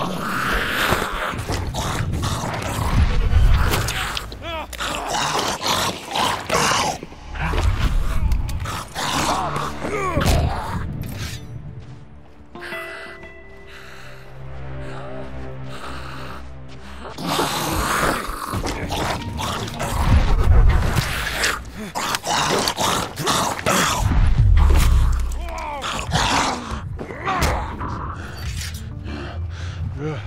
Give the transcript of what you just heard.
Oh. Yeah.